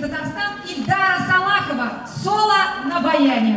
Татарстан Ильдара Салахова «Соло на баяне».